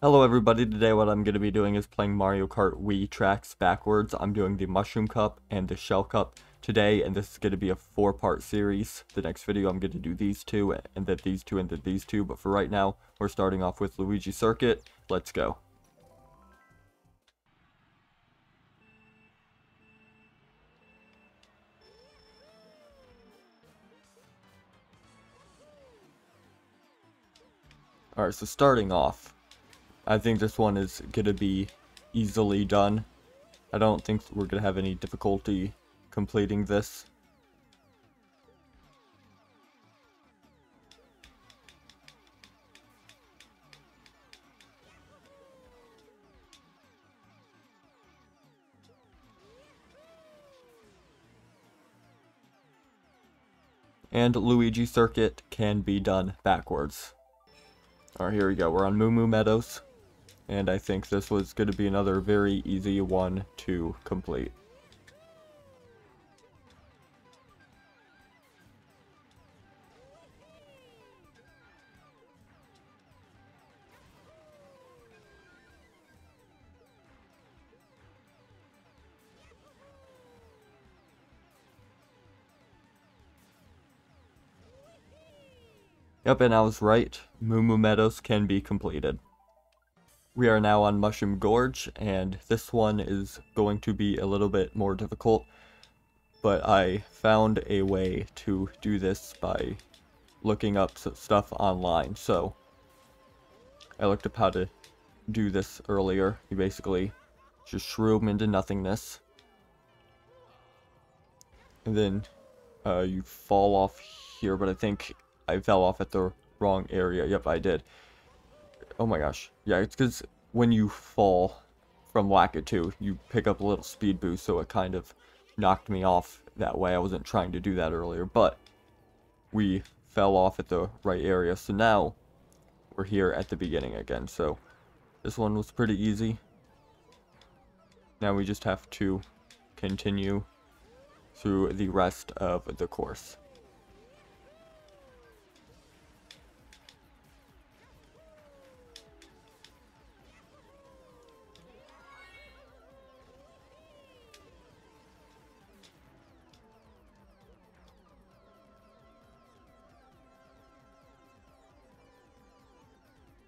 Hello everybody, today what I'm going to be doing is playing Mario Kart Wii tracks backwards. I'm doing the Mushroom Cup and the Shell Cup today, and this is going to be a four-part series. The next video I'm going to do these two, and then these two, and then these two, but for right now, we're starting off with Luigi Circuit. Let's go. Alright, so starting off, I think this one is going to be easily done. I don't think we're going to have any difficulty completing this. And Luigi Circuit can be done backwards. Alright, here we go. We're on Moo Moo Meadows. And I think this was going to be another very easy one to complete. Yep, and I was right. Moo Moo Meadows can be completed. We are now on Mushroom Gorge, and this one is going to be a little bit more difficult, but I found a way to do this by looking up stuff online, so I looked up how to do this earlier. You basically just shroom into nothingness, and then uh, you fall off here, but I think I fell off at the wrong area. Yep, I did. Oh my gosh. Yeah, it's because when you fall from Lakitu, you pick up a little speed boost, so it kind of knocked me off that way. I wasn't trying to do that earlier, but we fell off at the right area. So now we're here at the beginning again. So this one was pretty easy. Now we just have to continue through the rest of the course.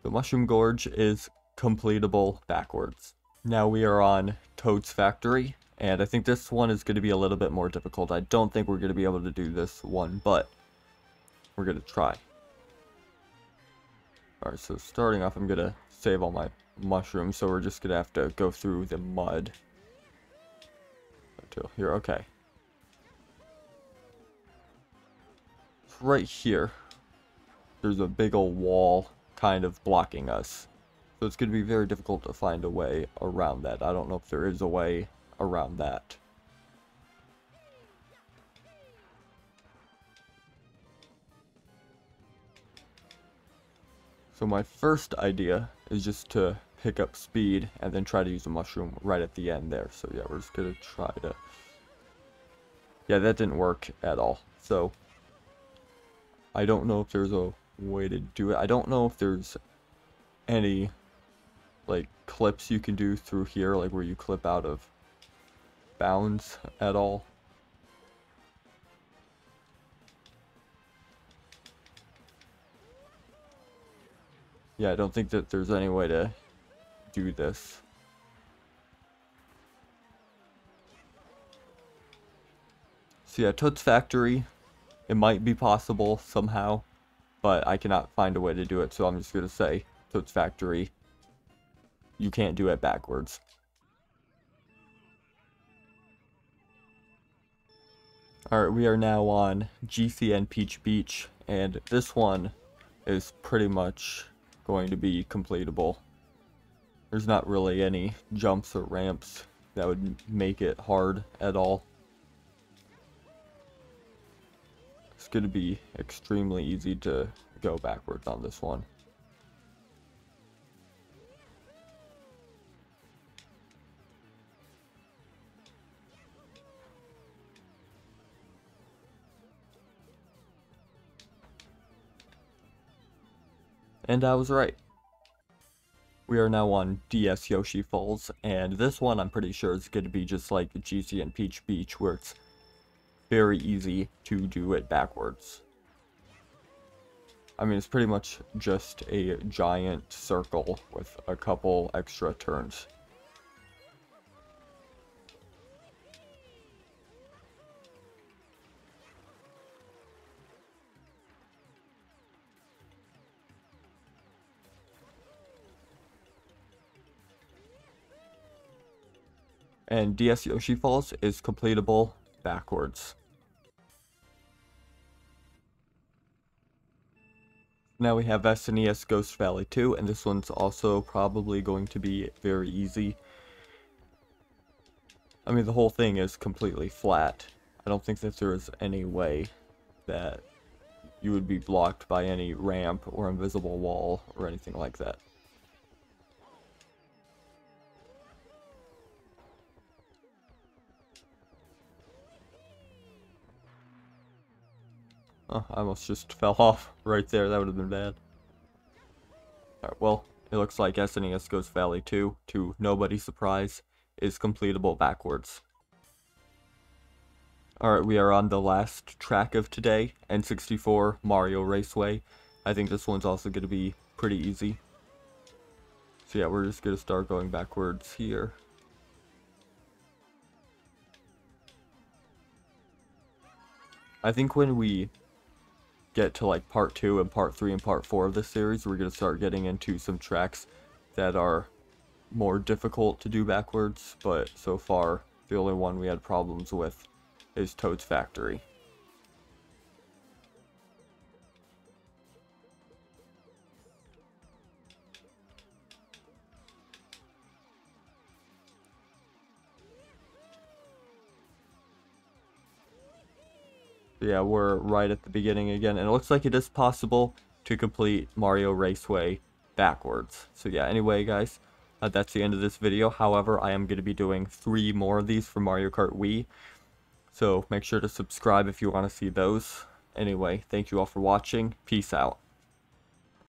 The Mushroom Gorge is completable backwards. Now we are on Toad's Factory, and I think this one is going to be a little bit more difficult. I don't think we're going to be able to do this one, but we're going to try. Alright, so starting off, I'm going to save all my mushrooms, so we're just going to have to go through the mud. Until here, okay. Right here, there's a big old wall kind of blocking us. So it's going to be very difficult to find a way around that. I don't know if there is a way around that. So my first idea is just to pick up speed and then try to use a mushroom right at the end there. So yeah, we're just going to try to... Yeah, that didn't work at all. So I don't know if there's a way to do it. I don't know if there's any like clips you can do through here, like where you clip out of bounds at all. Yeah, I don't think that there's any way to do this. So yeah, Toad's Factory, it might be possible somehow but I cannot find a way to do it, so I'm just going to say Toad's Factory, you can't do it backwards. Alright, we are now on GCN Peach Beach, and this one is pretty much going to be completable. There's not really any jumps or ramps that would make it hard at all. Going to be extremely easy to go backwards on this one. And I was right. we are now on DS Yoshi Falls, and this one I'm pretty sure is going to be just like GCN Peach Beach, where it's very easy to do it backwards. I mean, it's pretty much just a giant circle with a couple extra turns. and DS Yoshi Falls is completable backwards. Now we have SNES Ghost Valley 2, and this one's also probably going to be very easy. I mean, the whole thing is completely flat. I don't think that there is any way that you would be blocked by any ramp or invisible wall or anything like that. Oh, I almost just fell off right there. That would have been bad. Alright, well, it looks like SNES Ghost Valley 2, to nobody's surprise, is completable backwards. Alright, we are on the last track of today, N64 Mario Raceway. I think this one's also going to be pretty easy. So yeah, we're just going to start going backwards here. I think when we get to like part two and part three and part four of this series, we're going to start getting into some tracks that are more difficult to do backwards, but so far the only one we had problems with is Toad's Factory. Yeah, we're right at the beginning again. And it looks like it is possible to complete Mario Raceway backwards. So yeah, anyway, guys, uh, that's the end of this video. However, I am going to be doing three more of these for Mario Kart Wii. So make sure to subscribe if you want to see those. Anyway, thank you all for watching. Peace out.